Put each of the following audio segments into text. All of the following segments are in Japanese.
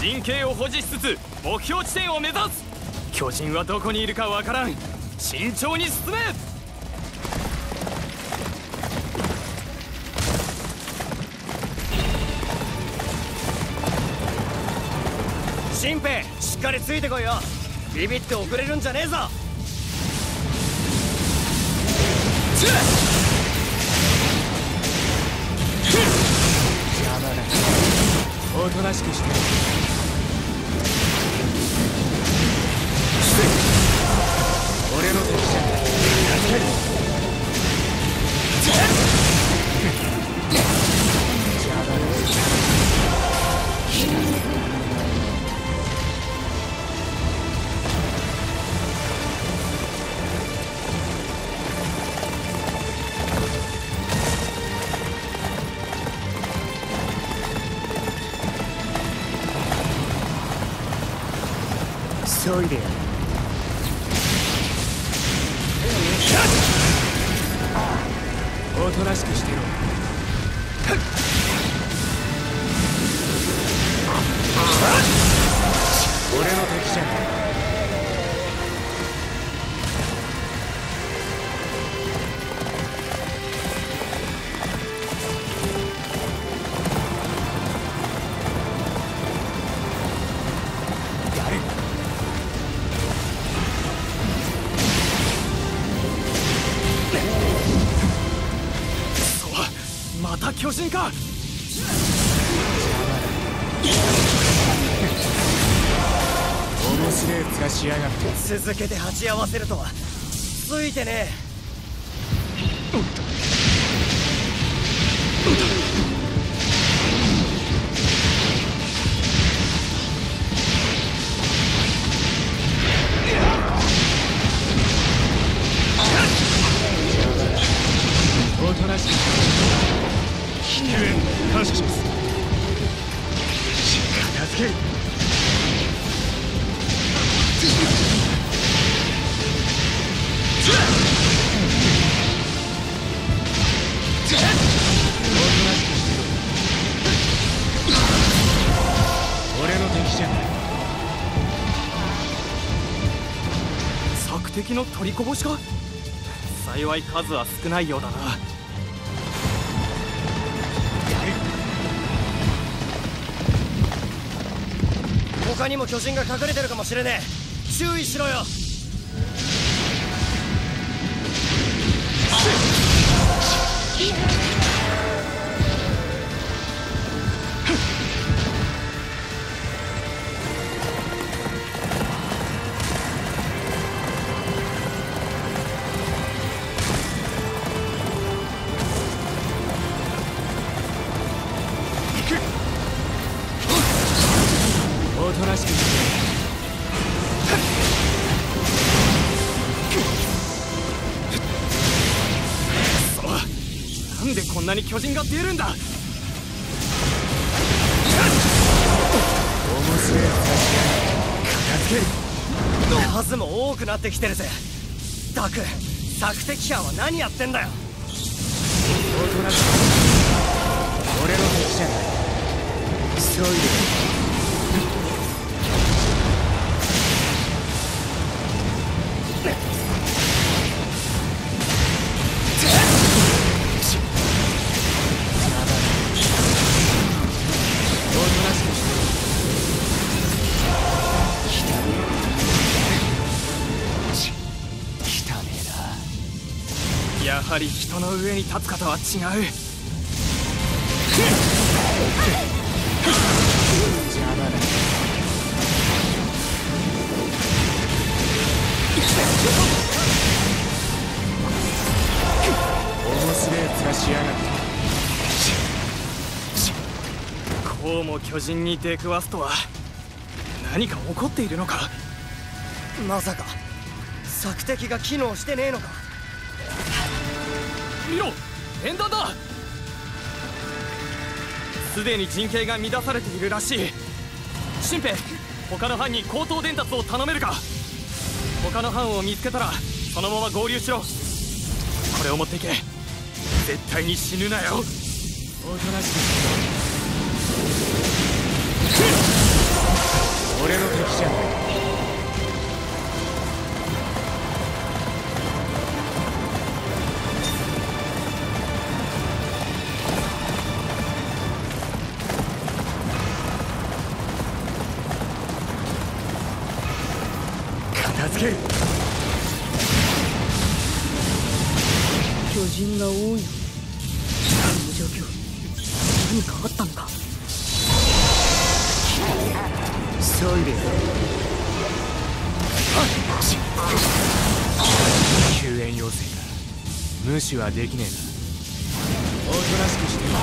陣形を保持しつつ目標地点を目指す。巨人はどこにいるかわからん。慎重に進め。新兵しっかりついてこいよ。ビビって遅れるんじゃねえぞ。邪魔だおとなしくして。続けて鉢合わせるとは。ついてねえ。敵の取りこぼしか幸い数は少ないようだな。え他にも巨人が隠れてるかもしれねえ。注意しろよとなしくしてそうなんでこんなに巨人が出るんだ。面白い。片付け。るの数も多くなってきてるぜダク索敵班は何やってんだよおとなしく俺の敵じゃない急いでえなやはり人の上に立つかとは違う。邪魔だ面白い面しやがってこうも巨人に出くわすとは何か起こっているのか。まさか。索敵が機能してねえのか。見ろ。演弾だ。すでに陣形が乱されているらしい。新兵他の班に口頭伝達を頼めるか。他の班を見つけたらそのまま合流しろ。これを持っていけ。絶対に死ぬなよ。おとなしく俺の敵じゃない。片付け。る巨人が多い。のこの状況。何かあったのか？急いで救援要請か無視はできねえな。おとなしくしてろ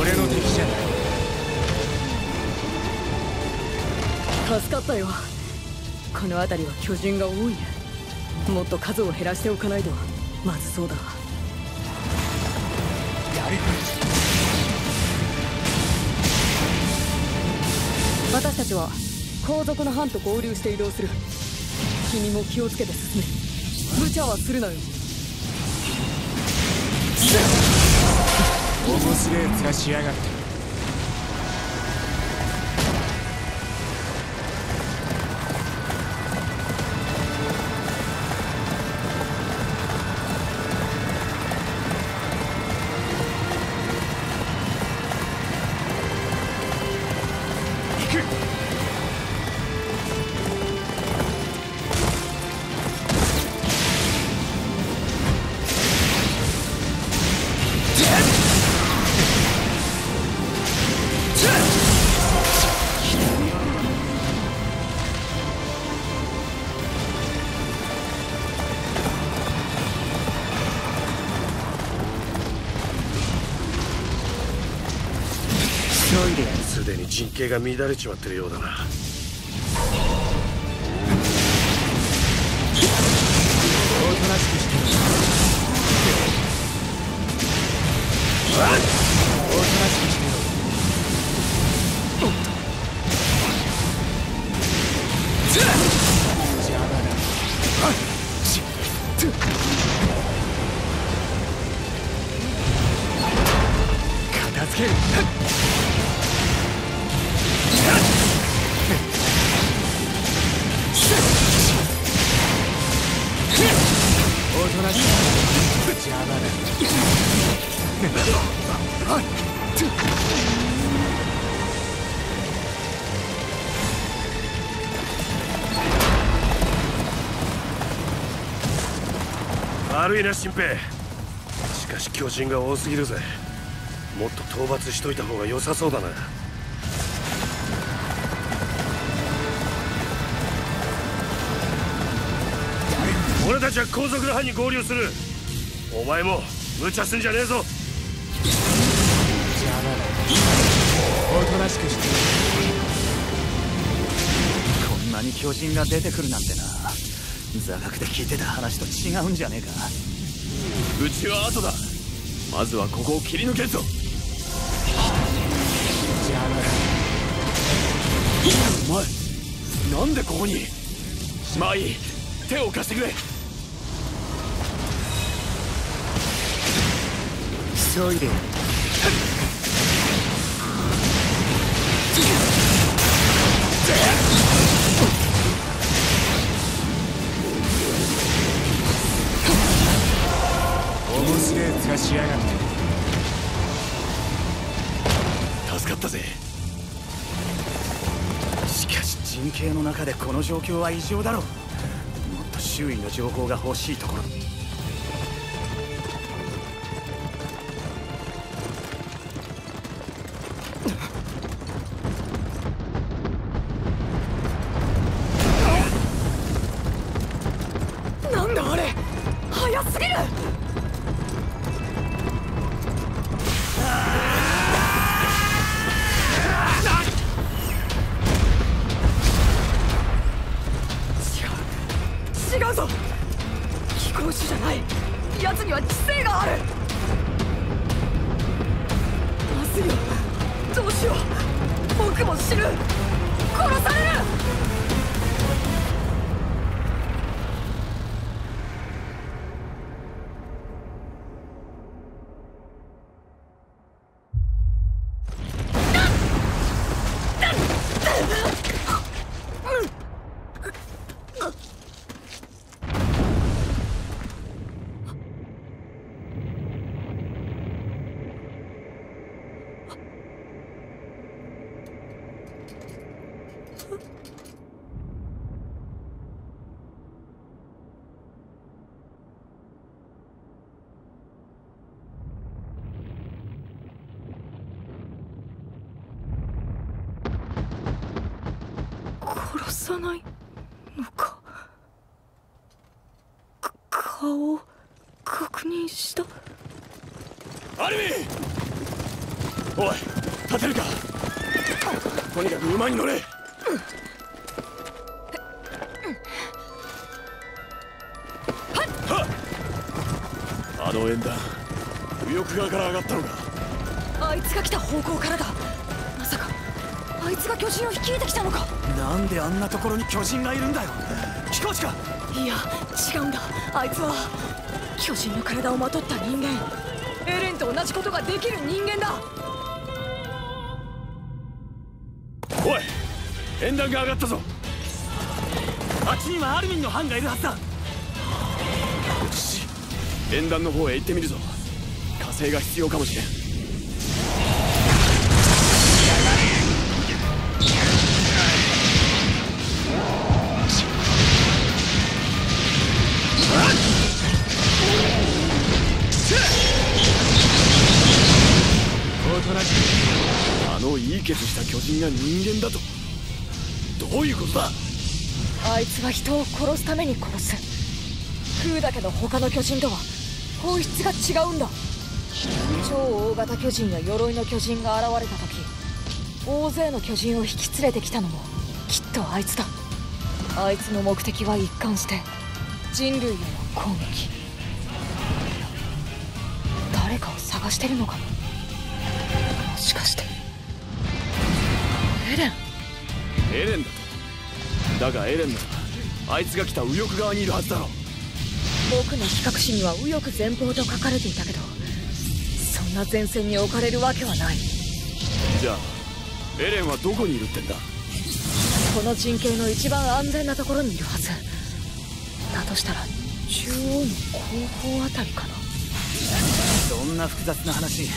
俺の敵じゃない。助かったよこの辺りは巨人が多いねもっと数を減らしておかないとまずそうだ私たちは後続の班と合流して移動する。君も気をつけて進め無茶はするなよ面白い面しやがって陣形が乱れちまってるようだな。おとなしくしてろ悪いな新平しかし巨人が多すぎるぜ。もっと討伐しといた方が良さそうだな。俺たちは後続の班に合流する。お前も無茶すんじゃねえぞ。邪魔だおとなしくして。こんなに巨人が出てくるなんてな。座学で聞いてた話と違うんじゃねえか。うちは後だ。まずはここを切り抜けるぞ。邪魔だ。お前なんでここに？まあいい。手を貸してくれ。急いで しやがって助かったぜ。しかし陣形の中でこの状況は異常だろう。もっと周囲の情報が欲しいところのかか顔を確認した。アルミおい立てるか。とにかく馬に乗れ。はっ。あの縁談右翼側から上がったのか。あいつが来た方向からだあいつが巨人を率いてきたのか。なんであんなところに巨人がいるんだよ。飛行士かいや違うんだ。あいつは巨人の体をまとった人間。エレンと同じことができる人間だ。おい縁談が上がったぞ。あっちにはアルミンの班がいるはずだ。よし縁談の方へ行ってみるぞ。火星が必要かもしれんあのいいケツした巨人が人間だと。どういうことだ？あいつは人を殺すために殺す。空だけど他の巨人とは本質が違うんだ。超大型巨人や鎧の巨人が現れた時大勢の巨人を引き連れてきたのもきっとあいつだ。あいつの目的は一貫して人類への攻撃。誰かを探してるのかももしかして。エレン。エレンだ。とだがエレンならあいつが来た右翼側にいるはずだろ僕の比較誌には右翼前方と書かれていたけどそんな前線に置かれるわけはない。じゃあエレンはどこにいるってんだ？この陣形の一番安全なところにいるはず。だとしたら中央の後方あたりかな。そんな複雑な話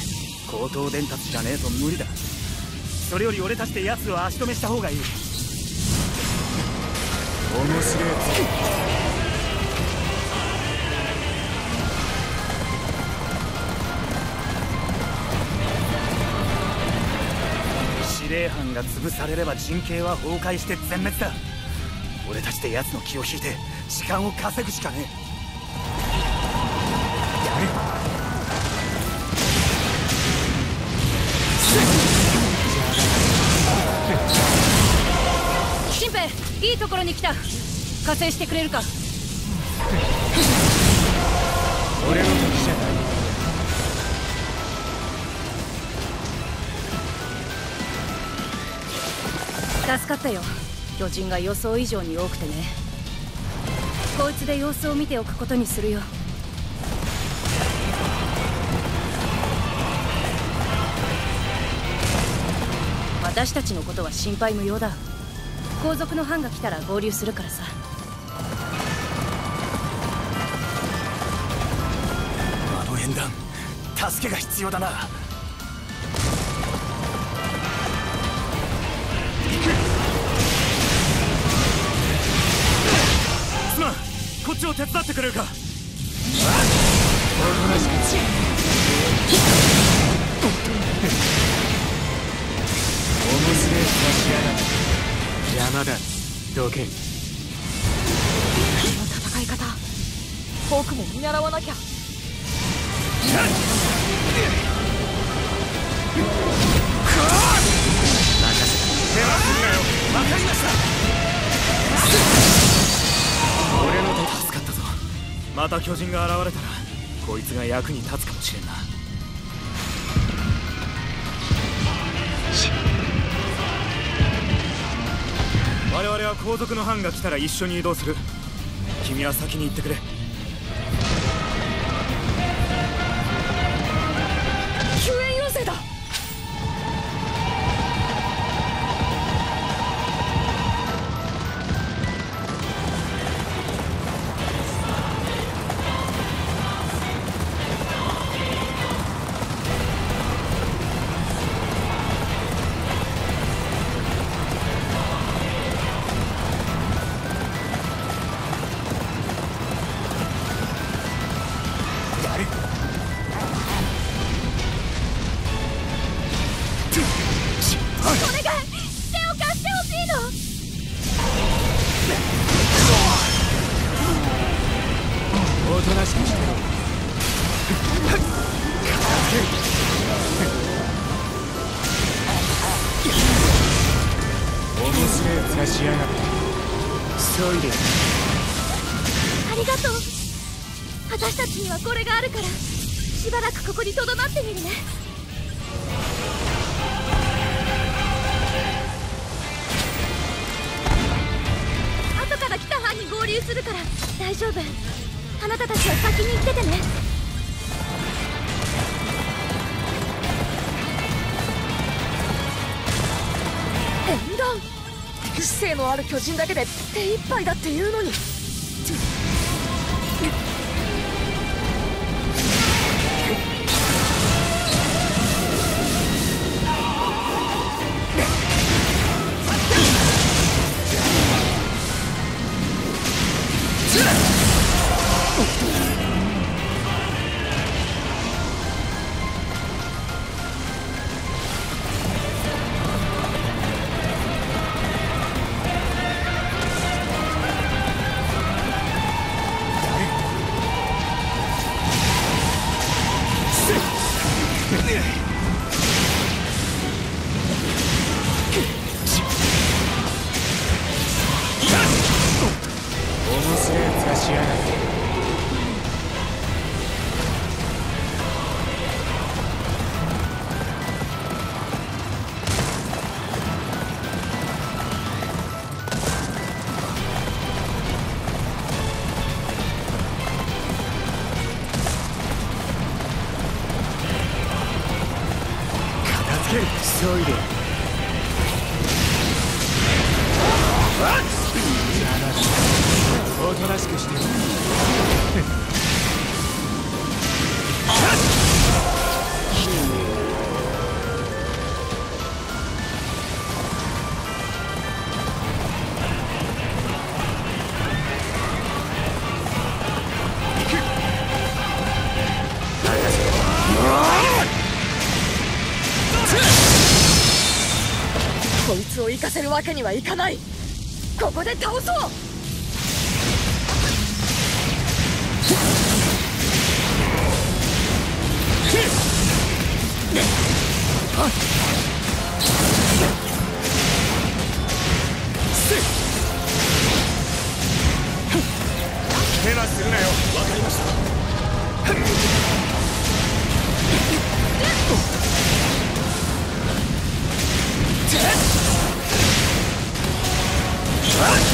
口頭伝達じゃねえと無理だそれより俺たちで奴を足止めした方がいい。面白い。司令班が潰されれば陣形は崩壊して全滅だ。俺たちで奴の気を引いて時間を稼ぐしかね新兵いいところに来た。加勢してくれるか。俺の時じゃない。助かったよ。巨人が予想以上に多くてね。こいつで様子を見ておくことにするよ。私たちのことは心配無用だ後続の班が来たら合流するからさ。あの縁談助けが必要だな。すまんこっちを手伝ってくれるか。面白い差しやがって邪魔だどけこの戦い方僕も見習わなきゃ。わかりました。俺の手助かったぞ。また巨人が現れたらこいつが役に立つかもしれんな我々は後続の班が来たら一緒に移動する。君は先に行ってくれ。私たちにはこれがあるからしばらくここにとどまってみるね。後から来た班に合流するから大丈夫。あなたたちは先に行っててね。縁談知性のある巨人だけで手一杯だっていうのに。こいつを行かせるわけにはいかない。ここで倒そう。手間するなよ。わかりました 了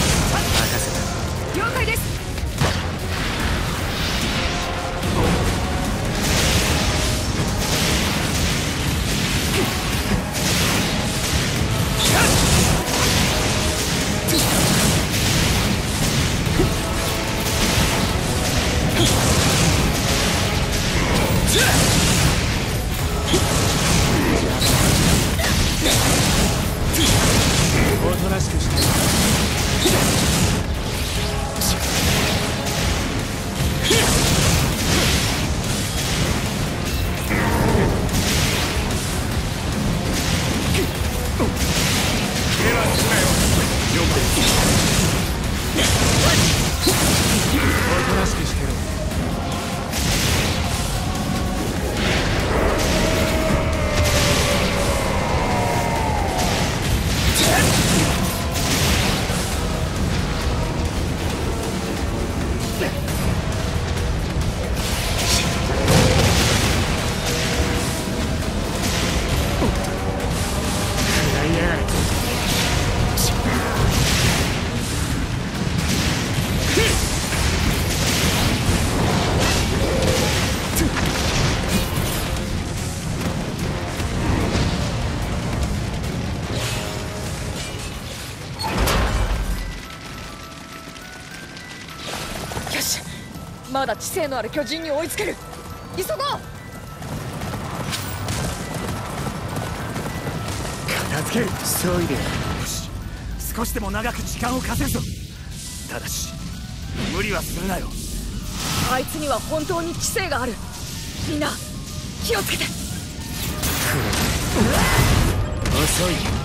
だ知性のある巨人に追いつける。急ごう。片付ける。急いで。よし少しでも長く時間を稼ぐぞ。ただし無理はするなよ。あいつには本当に知性がある。みんな気をつけて。遅い